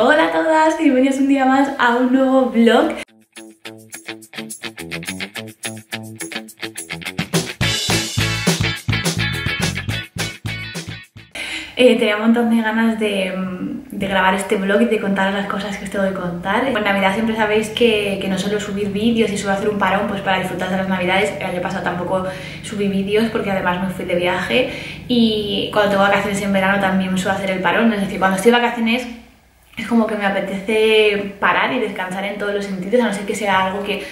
Hola a todas, bienvenidos un día más a un nuevo vlog. Eh, tenía un montón de ganas de, de, grabar este vlog y de contar las cosas que os tengo que contar. En Navidad siempre sabéis que, que, no suelo subir vídeos y suelo hacer un parón pues para disfrutar de las Navidades. El año pasado tampoco subí vídeos porque además me fui de viaje y cuando tengo vacaciones en verano también suelo hacer el parón. Es decir, cuando estoy de vacaciones es como que me apetece parar y descansar en todos los sentidos, a no ser que sea algo que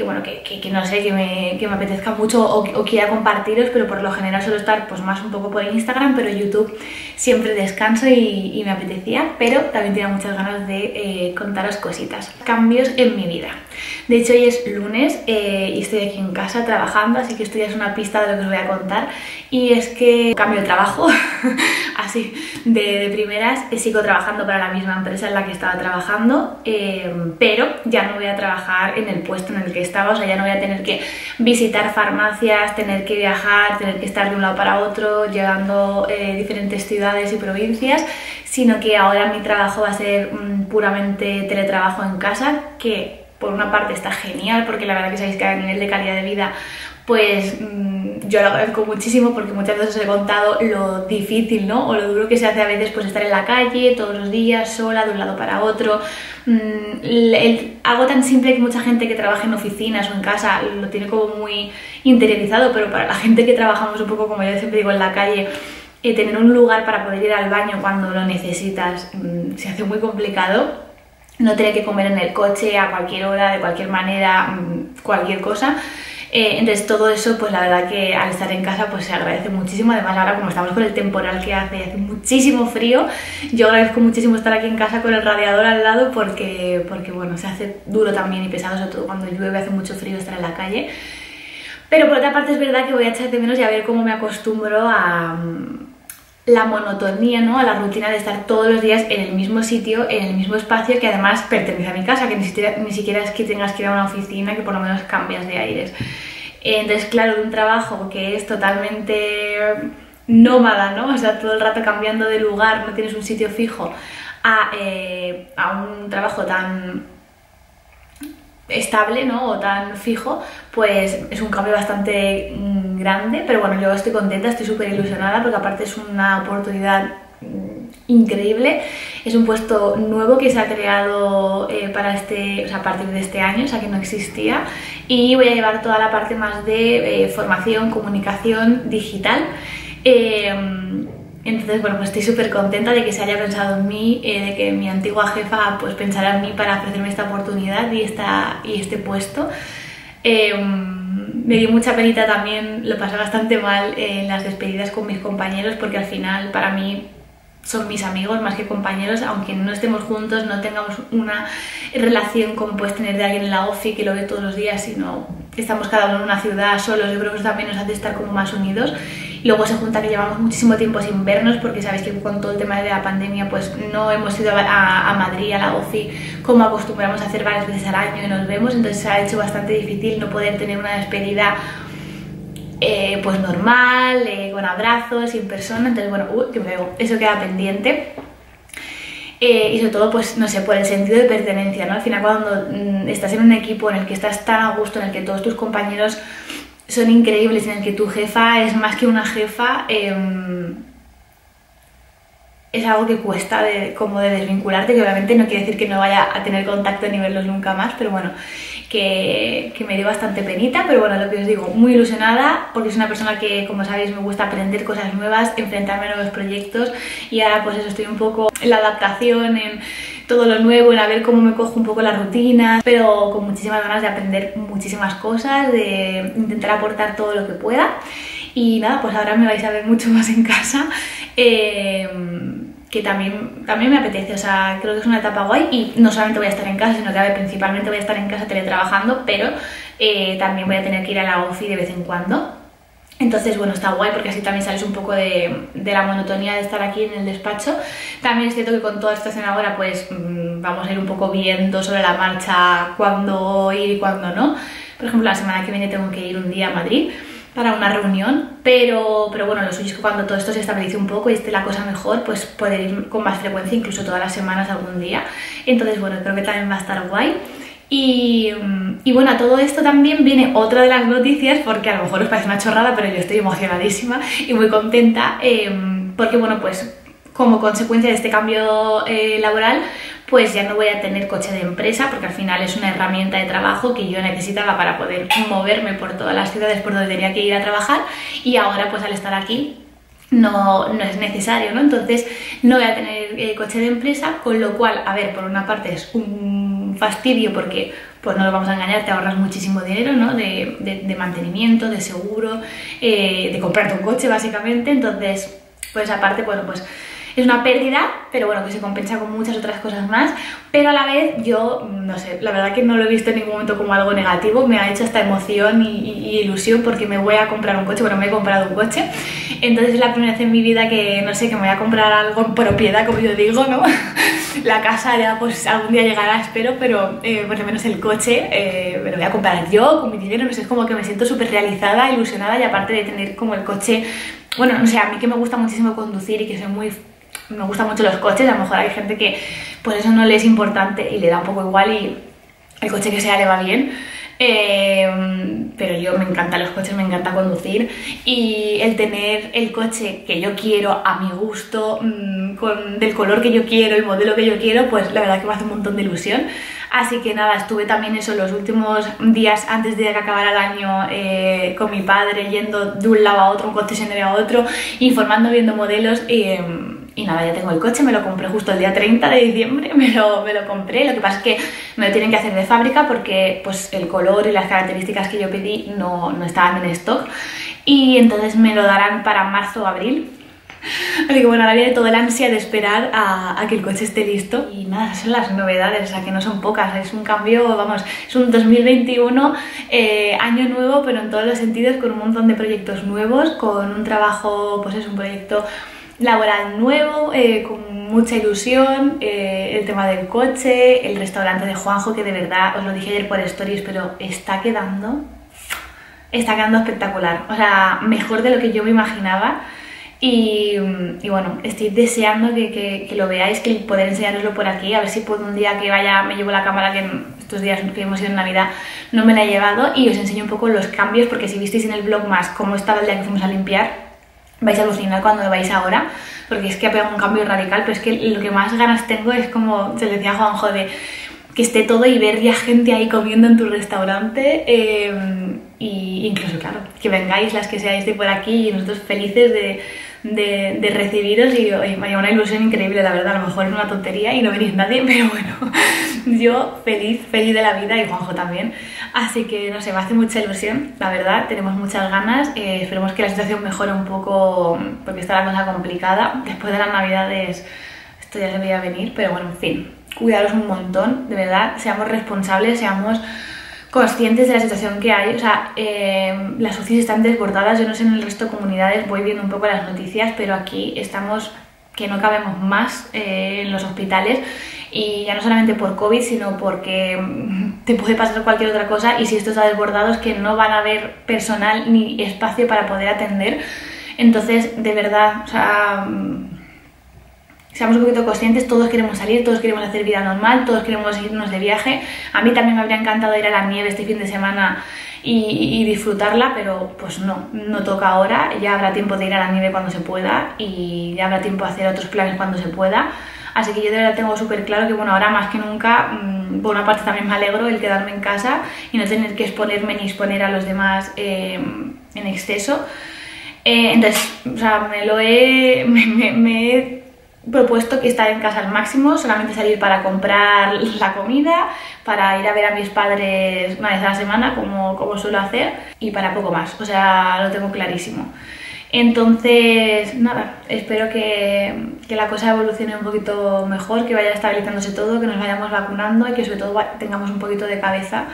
que bueno, que, que, no sé, que me, que me apetezca mucho o, quiera compartiros, pero por lo general suelo estar pues más un poco por Instagram, pero YouTube siempre descanso y, me apetecía, pero también tenía muchas ganas de eh, contaros cositas. Cambios en mi vida. De hecho hoy es lunes eh, y estoy aquí en casa trabajando, así que esto ya es una pista de lo que os voy a contar. Y es que cambio de trabajo, así de, primeras, eh, sigo trabajando para la misma empresa en la que estaba trabajando, pero ya no voy a trabajar en el puesto en el que estaba, o sea, ya no voy a tener que visitar farmacias, tener que viajar, tener que estar de un lado para otro, llegando eh, diferentes ciudades y provincias, sino que ahora mi trabajo va a ser mmm, puramente teletrabajo en casa, que por una parte está genial porque la verdad que sabéis que a nivel de calidad de vida pues mmm, yo lo agradezco muchísimo porque muchas veces os he contado lo difícil, ¿no? O lo duro que se hace a veces pues estar en la calle todos los días, sola, de un lado para otro. Mm, el, algo tan simple que mucha gente que trabaja en oficinas o en casa lo tiene como muy interiorizado, pero para la gente que trabajamos un poco, como yo siempre digo, en la calle, eh, tener un lugar para poder ir al baño cuando lo necesitas mmm, se hace muy complicado no tener que comer en el coche a cualquier hora, de cualquier manera, mm, cualquier cosa. Eh, entonces todo eso, pues la verdad que al estar en casa pues se agradece muchísimo. Además ahora como estamos con el temporal que hace, hace muchísimo frío, yo agradezco muchísimo estar aquí en casa con el radiador al lado porque, porque bueno, se hace duro también y pesado, sobre todo cuando llueve, hace mucho frío estar en la calle. Pero por otra parte es verdad que voy a echar de menos y a ver cómo me acostumbro a la monotonía, ¿no? A la rutina de estar todos los días en el mismo sitio, en el mismo espacio que además pertenece a mi casa, que ni siquiera, ni siquiera es que tengas que ir a una oficina, que por lo menos cambias de aires. Entonces, claro, un trabajo que es totalmente nómada, ¿no? O sea, todo el rato cambiando de lugar, no tienes un sitio fijo, a, eh, a un trabajo tan estable ¿no? o tan fijo, pues es un cambio bastante mm, grande, pero bueno, yo estoy contenta, estoy súper ilusionada porque aparte es una oportunidad mm, increíble, es un puesto nuevo que se ha creado eh, para este, o sea, a partir de este año, o sea que no existía y voy a llevar toda la parte más de eh, formación, comunicación digital. Eh, entonces, bueno, pues estoy súper contenta de que se haya pensado en mí, de que mi antigua jefa pues pensara en mí para ofrecerme esta oportunidad y, esta, y este puesto. Me dio mucha penita también, lo pasé bastante mal en las despedidas con mis compañeros porque al final para mí son mis amigos más que compañeros, aunque no estemos juntos, no tengamos una relación como puedes tener de alguien en la OFI que lo ve todos los días, sino estamos cada uno en una ciudad solos, yo creo que eso también nos hace estar como más unidos. Y luego se junta que llevamos muchísimo tiempo sin vernos porque sabéis que con todo el tema de la pandemia pues no hemos ido a, a Madrid, a la OFI, como acostumbramos a hacer varias veces al año y nos vemos, entonces se ha hecho bastante difícil no poder tener una despedida eh, pues normal, eh, con abrazos y en persona, entonces bueno, uh, que me eso queda pendiente. Eh, y sobre todo, pues no sé, por el sentido de pertenencia, ¿no? Al final cuando mm, estás en un equipo en el que estás tan a gusto, en el que todos tus compañeros son increíbles, en el que tu jefa es más que una jefa, eh, es algo que cuesta de, como de desvincularte, que obviamente no quiere decir que no vaya a tener contacto ni verlos nunca más, pero bueno, que, que, me dio bastante penita, pero bueno, lo que os digo, muy ilusionada, porque es una persona que, como sabéis, me gusta aprender cosas nuevas, enfrentarme a nuevos proyectos, y ahora pues eso, estoy un poco en la adaptación, en todo lo nuevo, en a ver cómo me cojo un poco la rutina, pero con muchísimas ganas de aprender muchísimas cosas, de intentar aportar todo lo que pueda. Y nada, pues ahora me vais a ver mucho más en casa. Eh, que también, también me apetece, o sea, creo que es una etapa guay y no solamente voy a estar en casa, sino que principalmente voy a estar en casa teletrabajando, pero eh, también voy a tener que ir a la OFI de vez en cuando. Entonces, bueno, está guay porque así también sales un poco de, de, la monotonía de estar aquí en el despacho. También es cierto que con toda esta situación ahora, pues mmm, vamos a ir un poco viendo sobre la marcha cuándo ir y cuándo no. Por ejemplo, la semana que viene tengo que ir un día a Madrid para una reunión, pero, pero bueno, lo suyo es que cuando todo esto se estabilice un poco y esté la cosa mejor, pues poder ir con más frecuencia, incluso todas las semanas algún día. Entonces, bueno, creo que también va a estar guay. Y, y, bueno, a todo esto también viene otra de las noticias, porque a lo mejor os parece una chorrada, pero yo estoy emocionadísima y muy contenta, em, porque bueno, pues como consecuencia de este cambio eh, laboral, pues ya no voy a tener coche de empresa, porque al final es una herramienta de trabajo que yo necesitaba para poder moverme por todas las ciudades por donde tenía que ir a trabajar, y ahora pues al estar aquí no, no, es necesario, ¿no? Entonces no voy a tener eh, coche de empresa, con lo cual, a ver, por una parte es un fastidio porque, pues no lo vamos a engañar, te ahorras muchísimo dinero, ¿no? De, de, mantenimiento, de seguro, eh, de comprarte un coche básicamente, entonces, pues aparte, bueno, pues es una pérdida, pero bueno, que se compensa con muchas otras cosas más, pero a la vez yo, no sé, la verdad que no lo he visto en ningún momento como algo negativo, me ha hecho esta emoción y, ilusión porque me voy a comprar un coche, bueno, me he comprado un coche, entonces es la primera vez en mi vida que, no sé, que me voy a comprar algo en propiedad, como yo digo, ¿no? la casa ya pues algún día llegará, espero, pero eh, por lo menos el coche eh, me lo voy a comprar yo con mi dinero, no sé, es como que me siento súper realizada, ilusionada y aparte de tener como el coche bueno, no sé, a mí que me gusta muchísimo conducir y que soy muy me gustan mucho los coches, a lo mejor hay gente que por eso no le es importante y le da un poco igual y el coche que sea le va bien. Eh, pero yo me encantan los coches, me encanta conducir y el tener el coche que yo quiero a mi gusto, mm, con, del color que yo quiero, el modelo que yo quiero, pues la verdad que me hace un montón de ilusión. Así que nada, estuve también eso los últimos días antes de que acabara el año eh, con mi padre, yendo de un lado a otro, un concesionario a otro, informando, viendo modelos. y em, y nada, ya tengo el coche, me lo compré justo el día 30 de diciembre, me lo, me lo compré, lo que pasa es que me lo tienen que hacer de fábrica porque pues el color y las características que yo pedí no, no estaban en stock y entonces me lo darán para marzo o abril Así que bueno, ahora viene toda el ansia de esperar a, a, que el coche esté listo. Y nada, son las novedades, o sea que no son pocas, es un cambio, vamos, es un 2021, eh, año nuevo, pero en todos los sentidos, con un montón de proyectos nuevos, con un trabajo, pues es un proyecto laboral nuevo, eh, con mucha ilusión, eh, el tema del coche, el restaurante de Juanjo, que de verdad, os lo dije ayer por stories, pero está quedando, está quedando espectacular, o sea, mejor de lo que yo me imaginaba. Y, bueno, estoy deseando que, que, lo veáis, que poder enseñaroslo por aquí, a ver si puedo un día que vaya, me llevo la cámara que estos días que hemos ido en Navidad no me la he llevado y os enseño un poco los cambios, porque si visteis en el blog más cómo estaba el día que fuimos a limpiar, vais a alucinar cuando lo vais ahora, porque es que ha pegado un cambio radical, pero es que lo que más ganas tengo es como se decía Juanjo de que esté todo y ver ya gente ahí comiendo en tu restaurante eh, y incluso claro, que vengáis las que seáis de por aquí y nosotros felices de de, recibiros y oye, me una ilusión increíble, la verdad, a lo mejor es una tontería y no venís nadie, pero bueno, yo feliz, feliz de la vida y Juanjo también. Así que no sé, me hace mucha ilusión, la verdad, tenemos muchas ganas, eh, esperemos que la situación mejore un poco porque está la cosa complicada. Después de las navidades esto ya se veía venir, pero bueno, en fin, cuidaros un montón, de verdad, seamos responsables, seamos conscientes de la situación que hay. O sea, eh, las UCIs están desbordadas. Yo no sé en el resto de comunidades, voy viendo un poco las noticias, pero aquí estamos que no cabemos más eh, en los hospitales y ya no solamente por COVID, sino porque mm, te puede pasar cualquier otra cosa y si esto está desbordado es que no van a haber personal ni espacio para poder atender. Entonces, de verdad, o sea, mm, seamos un poquito conscientes, todos queremos salir, todos queremos hacer vida normal, todos queremos irnos de viaje. A mí también me habría encantado ir a la nieve este fin de semana y, disfrutarla, pero pues no, no toca ahora, ya habrá tiempo de ir a la nieve cuando se pueda y ya habrá tiempo de hacer otros planes cuando se pueda. Así que yo de verdad tengo súper claro que bueno, ahora más que nunca, mm, por una parte también me alegro el quedarme en casa y no tener que exponerme ni exponer a los demás eh, en exceso. Eh, entonces, o sea, me lo he, me he propuesto que estar en casa al máximo, solamente salir para comprar la comida, para ir a ver a mis padres una vez a la semana, como, como suelo hacer, y para poco más, o sea, lo tengo clarísimo. Entonces, nada, espero que, que, la cosa evolucione un poquito mejor, que vaya estabilizándose todo, que nos vayamos vacunando y que sobre todo tengamos un poquito de cabeza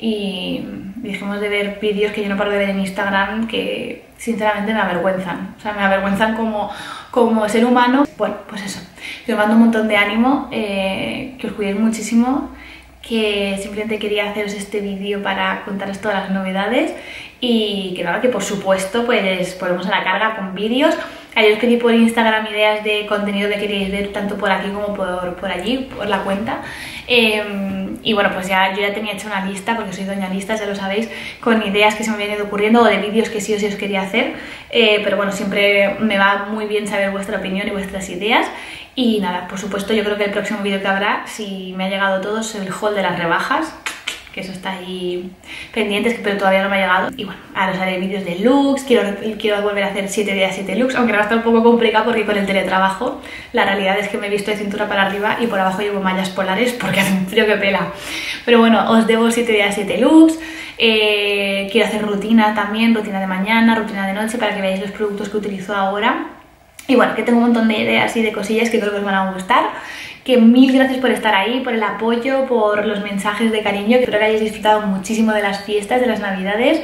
y dejemos de ver vídeos que yo no paro de ver en Instagram que sinceramente me avergüenzan. O sea, me avergüenzan como, como ser humano. Bueno, pues eso. Os mando un montón de ánimo, eh, que os cuidéis muchísimo, que simplemente quería haceros este vídeo para contaros todas las novedades y que nada, que por supuesto pues ponemos a la carga con vídeos. Ayer os pedí por Instagram ideas de contenido que queréis ver tanto por aquí como por, por allí, por la cuenta. Em, y bueno, pues ya yo ya tenía hecho una lista, porque soy doña lista, ya lo sabéis, con ideas que se me habían ido ocurriendo o de vídeos que sí o sí os quería hacer. Eh, pero bueno, siempre me va muy bien saber vuestra opinión y vuestras ideas. Y nada, por supuesto, yo creo que el próximo vídeo que habrá, si me ha llegado todo, es el haul de las rebajas que eso está ahí pendientes, pero todavía no me ha llegado. Y bueno, ahora os haré vídeos de looks, quiero, quiero volver a hacer 7 días 7 looks, aunque va a estar un poco complicado porque con el teletrabajo la realidad es que me he visto de cintura para arriba y por abajo llevo mallas polares porque hace un frío que pela. Pero bueno, os debo 7 días 7 looks, eh, quiero hacer rutina también, rutina de mañana, rutina de noche para que veáis los productos que utilizo ahora. Y bueno, que tengo un montón de ideas y de cosillas que creo que os van a gustar. Que mil gracias por estar ahí, por el apoyo, por los mensajes de cariño. Creo que hayáis disfrutado muchísimo de las fiestas, de las navidades.